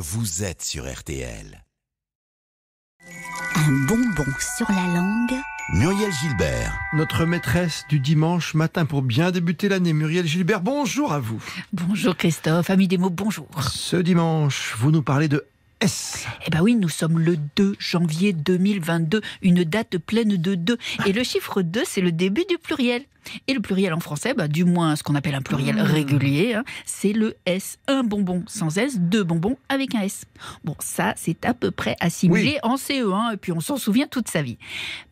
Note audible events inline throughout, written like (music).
vous êtes sur RTL. Un bonbon sur la langue. Muriel Gilbert. Notre maîtresse du dimanche matin pour bien débuter l'année, Muriel Gilbert, bonjour à vous. Bonjour Christophe, ami des mots, bonjour. Ce dimanche, vous nous parlez de S. Eh ben oui, nous sommes le 2 janvier 2022, une date pleine de 2. Et le chiffre 2, c'est le début du pluriel. Et le pluriel en français, bah, du moins ce qu'on appelle un pluriel Mmh. régulier, hein, c'est le S. Un bonbon sans S, deux bonbons avec un S. Bon, ça, c'est à peu près assimilé en CE1, et puis on s'en souvient toute sa vie.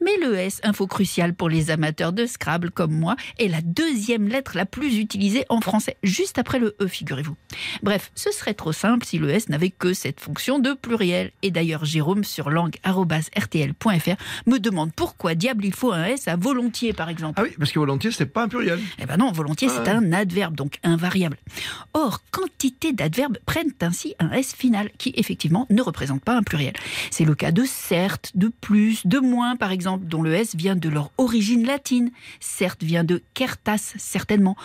Mais le S, info cruciale pour les amateurs de Scrabble comme moi, est la deuxième lettre la plus utilisée en français, juste après le E, figurez-vous. Bref, ce serait trop simple si le S n'avait que cette fonction de pluriel. Et d'ailleurs, Jérôme sur langue.rtl.fr me demande pourquoi diable il faut un S à volontiers, par exemple. Ah oui, parce que volontiers, c'est pas un pluriel. Eh ben non, volontiers, c'est un adverbe, donc invariable. Or, quantité d'adverbes prennent ainsi un S final, qui effectivement ne représente pas un pluriel. C'est le cas de certes, de plus, de moins, par exemple, dont le S vient de leur origine latine. Certes vient de certas, certainement.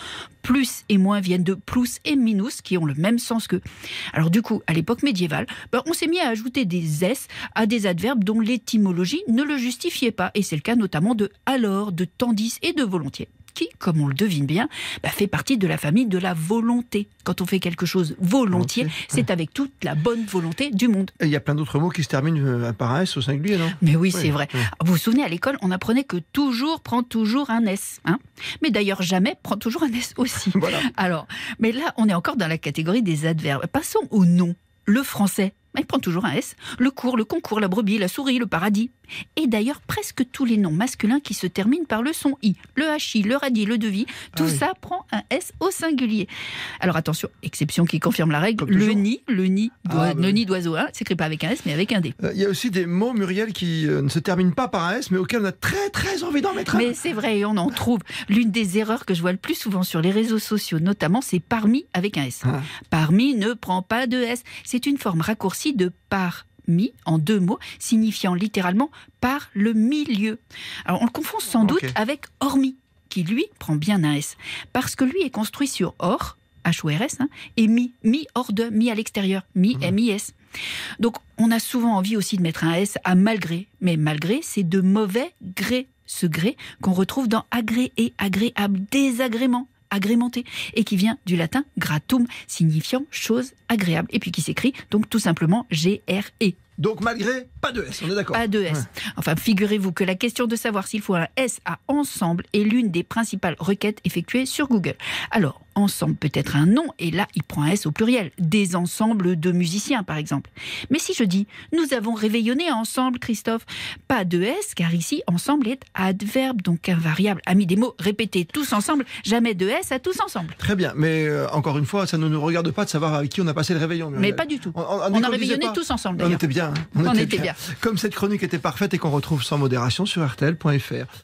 Plus et moins viennent de plus et minus, qui ont le même sens que. Alors du coup, à l'époque médiévale, ben, on s'est mis à ajouter des S à des adverbes dont l'étymologie ne le justifiait pas. Et c'est le cas notamment de alors, de tandis et de volontiers qui, comme on le devine bien, bah, fait partie de la famille de la volonté. Quand on fait quelque chose volontiers, Volontiers, c'est avec toute la bonne volonté du monde. Et il y a plein d'autres mots qui se terminent euh, par un S au singulier, non? Mais oui, Oui, c'est vrai. oui. Vous vous souvenez, à l'école, on apprenait que toujours prend toujours un S. Hein? Mais d'ailleurs, jamais prend toujours un S aussi. (laughs) Voilà. Alors, mais là, on est encore dans la catégorie des adverbes. Passons au nom. Le français, il prend toujours un S. Le cours, le concours, la brebis, la souris, le paradis. Et d'ailleurs, presque tous les noms masculins qui se terminent par le son I. Le hachis, le radis, le devis, tout Ah oui. ça prend un S au singulier. Alors attention, exception qui confirme la règle, le nid, le nid, Ah, bah le d'oiseau, hein, s'écrit pas avec un S, mais avec un D. Euh, Il y a aussi des mots, Muriel, qui euh, ne se terminent pas par un S, mais auxquels on a très très envie d'en mettre un. Mais c'est vrai, on en trouve. L'une des erreurs que je vois le plus souvent sur les réseaux sociaux, notamment, c'est parmi avec un S. Ah. Parmi ne prend pas de S. C'est une forme raccourcie de parmi en deux mots, signifiant littéralement par le milieu. Alors on le confond sans doute avec hormis, qui lui prend bien un S, parce que lui est construit sur hors. H-O-R-S, hein, et mi, mi hors de, mi à l'extérieur, mi, Mhm. M-I-S. Donc, on a souvent envie aussi de mettre un S à malgré. Mais malgré, c'est de mauvais gré. Ce gré qu'on retrouve dans agré et agréable, désagrément, agrémenté, et qui vient du latin gratum, signifiant chose agréable, et puis qui s'écrit donc tout simplement G-R-E. Donc malgré, pas de S, on est d'accord Pas de S. Ouais. Enfin, figurez-vous que la question de savoir s'il faut un S à ensemble est l'une des principales requêtes effectuées sur Google. Alors, ensemble peut être un nom, et là, il prend un S au pluriel. Des ensembles de musiciens, par exemple. Mais si je dis, nous avons réveillonné ensemble, Christophe, pas de S, car ici, ensemble est adverbe, donc invariable. Ami des mots, répétez tous ensemble, jamais de S à tous ensemble. Très bien, mais euh, encore une fois, ça ne nous regarde pas de savoir avec qui on a passé le réveillon. Mais pas du tout. On, on- on On a réveillonné pas. tous ensemble, On était bien. On était bien. Comme cette chronique était parfaite et qu'on retrouve sans modération sur RTL.fr.